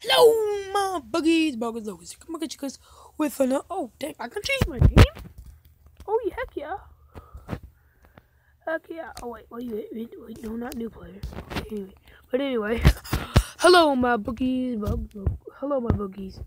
Hello, my buggies, buggers, logos. Come on, get you guys with an. Oh, dang, I can change my name? Oh, yeah, heck yeah. Heck yeah. Oh, wait, wait, wait, wait, wait no, not new player. Okay, anyway. But anyway, hello, my boogies, bug, bug, hello, my boogies.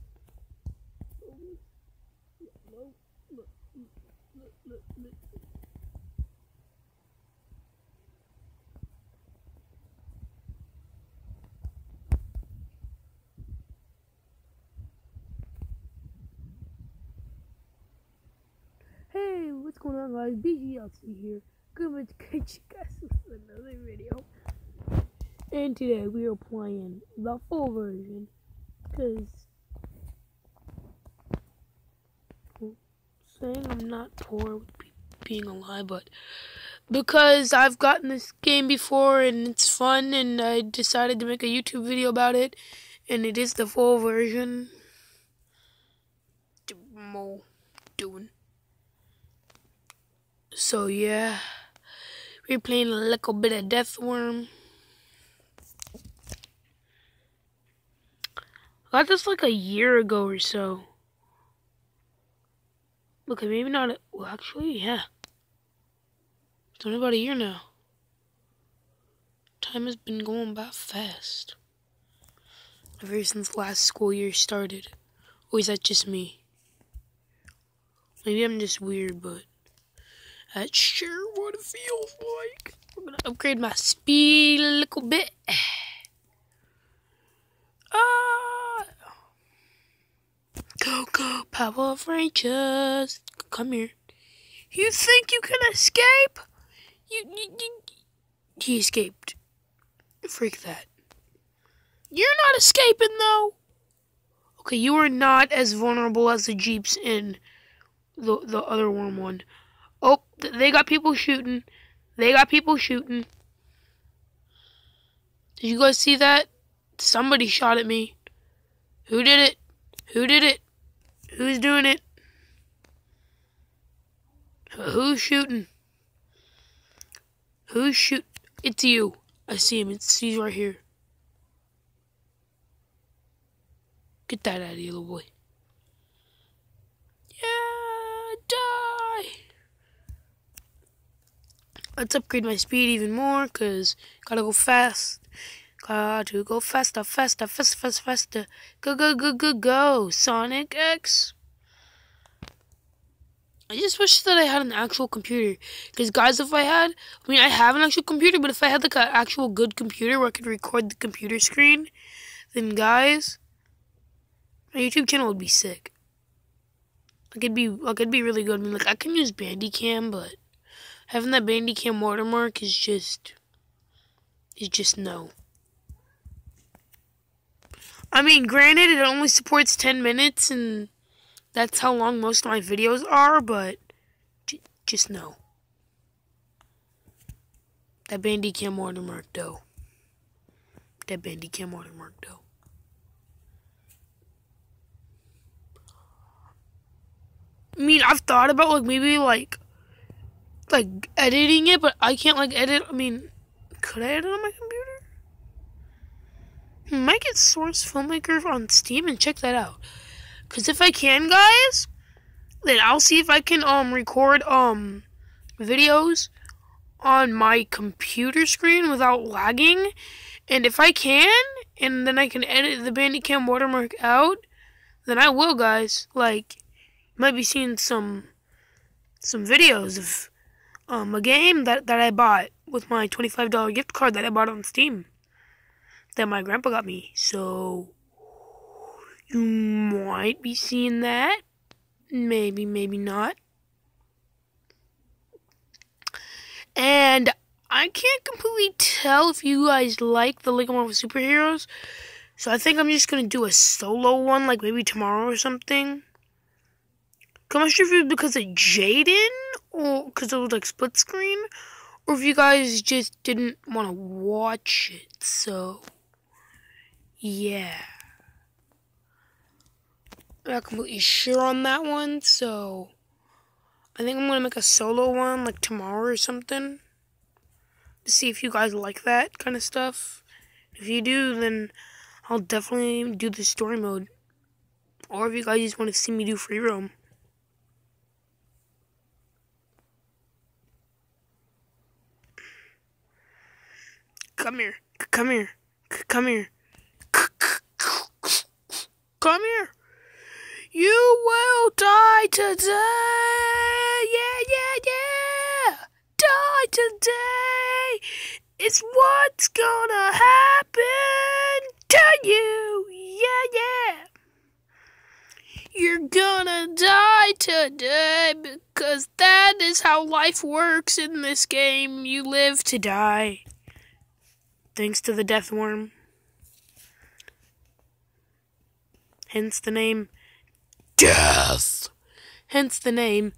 Hey, what's going on guys? BGLC here. Good to catch you guys with another video. And today we are playing the full version. Cause saying I'm not poor with being a lie, but because I've gotten this game before and it's fun and I decided to make a YouTube video about it and it is the full version. Doing. So yeah, we're playing a little bit of Deathworm. I got this like a year ago or so. Okay, maybe not. A, well, actually, yeah. It's only about a year now. Time has been going by fast. Ever since last school year started. Or is that just me? Maybe I'm just weird, but that's sure what it feels like. I'm gonna upgrade my speed a little bit. Ah! Go, go, Power Rangers. Come here. You think you can escape? You, you, you, he escaped. Freak that. You're not escaping, though. Okay, you are not as vulnerable as the Jeeps in the, the other worm one. Oh, they got people shooting. They got people shooting. Did you guys see that? Somebody shot at me. Who did it? Who did it? Who's doing it? Who's shooting? Who's shoot? It's you. I see him. It's he's right here. Get that out of here, little boy. Let's upgrade my speed even more, because gotta go fast. Gotta go faster, faster, faster, faster, faster. Go, go, go, go, go, Sonic X. I just wish that I had an actual computer. Because, guys, if I had, I mean, I have an actual computer, but if I had, like, an actual good computer where I could record the computer screen, then, guys, my YouTube channel would be sick. Like, it'd be, like, it'd be really good. I mean, like, I can use Bandicam, but having that Bandicam watermark is just is just no. I mean, granted, it only supports 10 minutes, and that's how long most of my videos are, but just no. That Bandicam watermark, though. That Bandicam watermark, though. I mean, I've thought about, like, maybe, like, like editing it, but I can't like edit. I mean, could I edit on my computer? I might get Source Filmmaker on Steam and check that out. Cause if I can, guys, then I'll see if I can um record um videos on my computer screen without lagging. And if I can, and then I can edit the Bandicam watermark out, then I will, guys. Like, might be seeing some some videos of um, a game that, that I bought with my $25 gift card that I bought on Steam that my grandpa got me. So, you might be seeing that. Maybe, maybe not. And I can't completely tell if you guys like the Lego Marvel Superheroes. So I think I'm just going to do a solo one, like maybe tomorrow or something. I'm not sure if it was because of Jaden Oh, because it was like split screen, or if you guys just didn't want to watch it. So, yeah. I'm not completely sure on that one, so I think I'm gonna make a solo one like tomorrow or something to see if you guys like that kind of stuff. If you do, then I'll definitely do the story mode. Or if you guys just want to see me do free roam. Come here. Come here. Come here. Come here. You will die today. Yeah, yeah, yeah. Die today. It's what's gonna happen to you. Yeah, yeah. You're gonna die today because that is how life works in this game. You live to die. Thanks to the death worm. Hence the name Death. Hence the name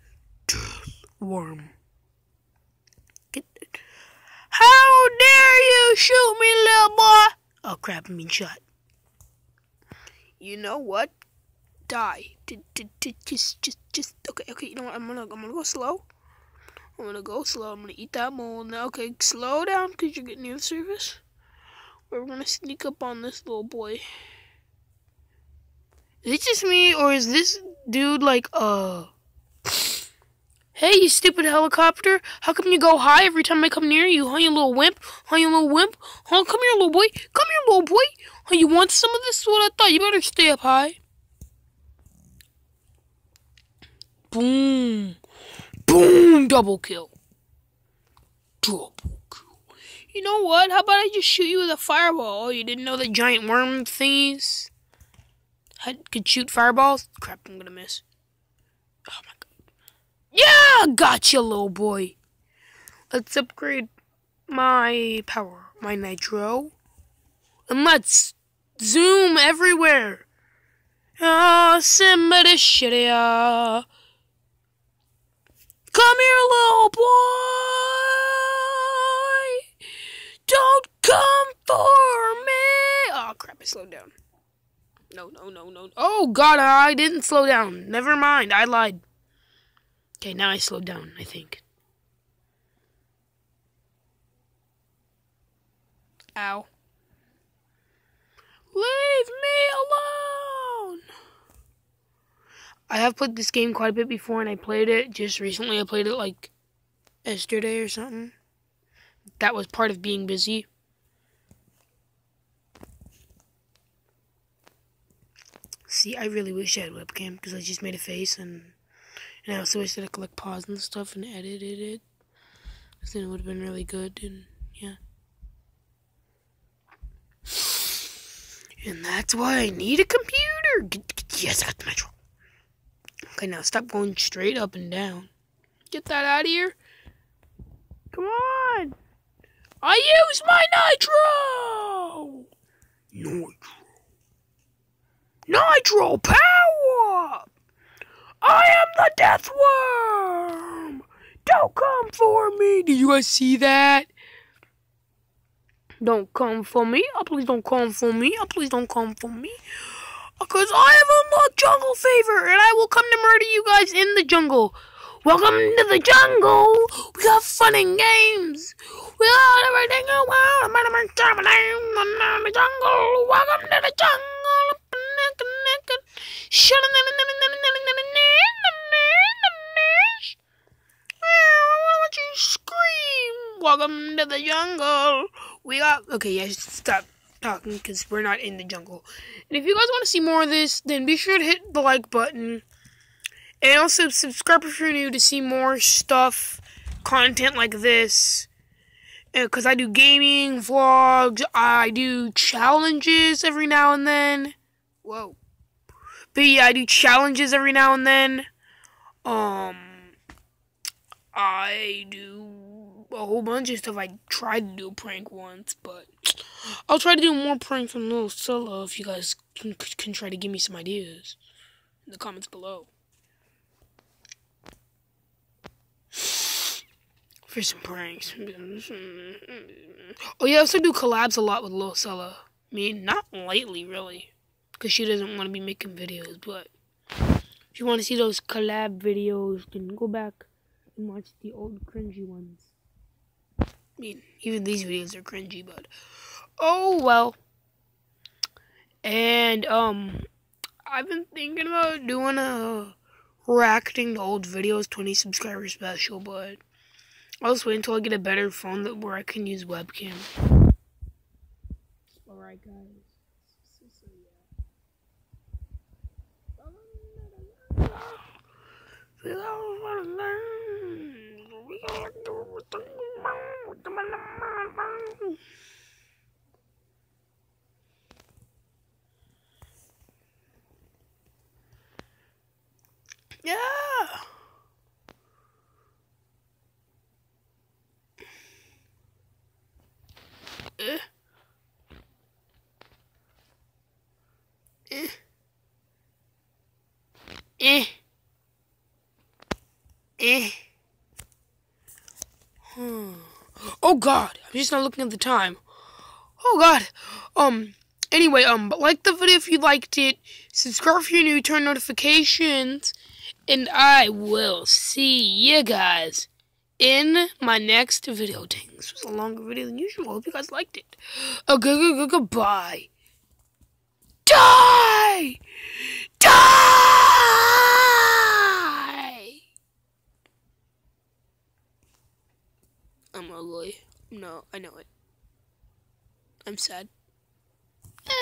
Death Worm. Get, how dare you shoot me, little boy? Oh crap, I'm being shot. You know what? Die. Just, just, just. Okay, okay. You know what? I'm gonna, I'm gonna go slow. I'm gonna go slow. I'm gonna eat that mole. Now, okay, slow down because you're getting near the surface. We're gonna sneak up on this little boy. Is it just me, or is this dude like, uh... Hey, you stupid helicopter. How come you go high every time I come near you? Huh, you little wimp? Huh, you little wimp? Huh, come here, little boy. Come here, little boy. Huh, you want some of this? What I thought. You better stay up high. Boom. Boom. Double kill. Double you know what? How about I just shoot you with a fireball? Oh, you didn't know the giant worm thingies I could shoot fireballs? Crap, I'm gonna miss. Oh my god. Yeah! Gotcha, little boy. Let's upgrade my power, my nitro. And let's zoom everywhere. Ah, somebody shitty. Come here, little boy. Don't come for me! Oh crap, I slowed down. No, no, no, no. Oh god, I didn't slow down. Never mind, I lied. Okay, now I slowed down, I think. Ow. Leave me alone! I have played this game quite a bit before and I played it just recently. I played it like yesterday or something that was part of being busy. See, I really wish I had webcam because I just made a face and and I also wish that I could like pause and stuff and edited it. Because then it would have been really good and yeah. And that's why I need a computer. Yes, that's Metro. Okay, now stop going straight up and down. Get that out of here. Come on. I use my nitro! Nitro. Nitro power! I am the death worm! Don't come for me! Did you guys see that? Don't come for me. Oh, please don't come for me. Oh, please don't come for me. Oh, because I have unlocked jungle favor and I will come to murder you guys in the jungle. Welcome to the jungle. We got fun and games. We got everything you want. I'm in the jungle. Welcome to the jungle. Why don't you scream? Welcome to the jungle. We got okay. Yeah, stop talking because we're not in the jungle. And if you guys want to see more of this, then be sure to hit the like button and also subscribe if you're new to see more stuff, content like this. Because I do gaming, vlogs, I do challenges every now and then. Whoa. But yeah, I do challenges every now and then. Um, I do a whole bunch of stuff. I tried to do a prank once, but I'll try to do more pranks on Little Solo if you guys can, can try to give me some ideas in the comments below. For some pranks. Oh yeah, I also do collabs a lot with Lil Sella. I mean, not lately, really, because she doesn't want to be making videos. But if you want to see those collab videos, then go back and watch the old cringy ones. I mean, even these videos are cringy, but oh well. And um, I've been thinking about doing a reacting to old videos 20 subscriber special, but I'll just wait until I get a better phone that where I can use webcam. Alright guys. So, yeah. Yeah. Eh. Eh. Eh. Eh. Hmm. Oh God! I'm just not looking at the time. Oh God. Um. Anyway, um. But like the video if you liked it. Subscribe if you're new. Turn notifications. And I will see you guys in my next video. Dang, this was a longer video than usual. Hope you guys liked it. Okay, goodbye. Die! Die! I'm ugly. No, I know it. I'm sad. Eh.